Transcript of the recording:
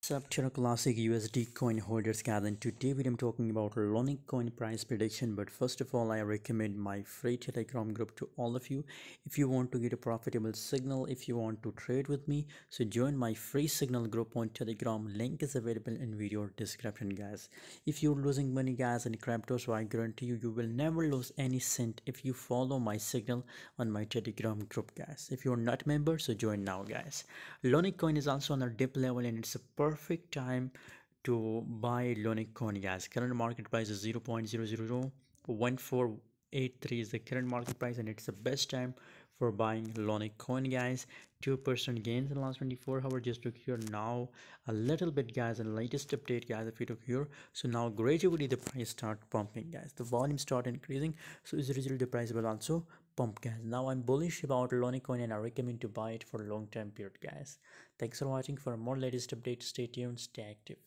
What's up, Terra Classic USD coin holders gathered. Today, we am talking about LUNC coin price prediction. But first of all, I recommend my free Telegram group to all of you. If you want to get a profitable signal, if you want to trade with me, so join my free signal group on Telegram. Link is available in video description, guys. If you're losing money, guys, in crypto, so I guarantee you, you will never lose any cent if you follow my signal on my Telegram group, guys. If you're not member, so join now, guys. LUNC coin is also on a dip level and it's a perfect time to buy LUNC coin guys current market price is 0.0001483 is the current market price and it's the best time for buying LUNC coin guys. 2% gains in the last 24 hours just took here now a little bit guys and latest update guys if you took here so now gradually the price start pumping guys. The volume start increasing so as a result the price will also pump guys. Now i'm bullish about LUNC coin and i recommend to buy it for a long time period guys. Thanks for watching. For more latest updates stay tuned stay active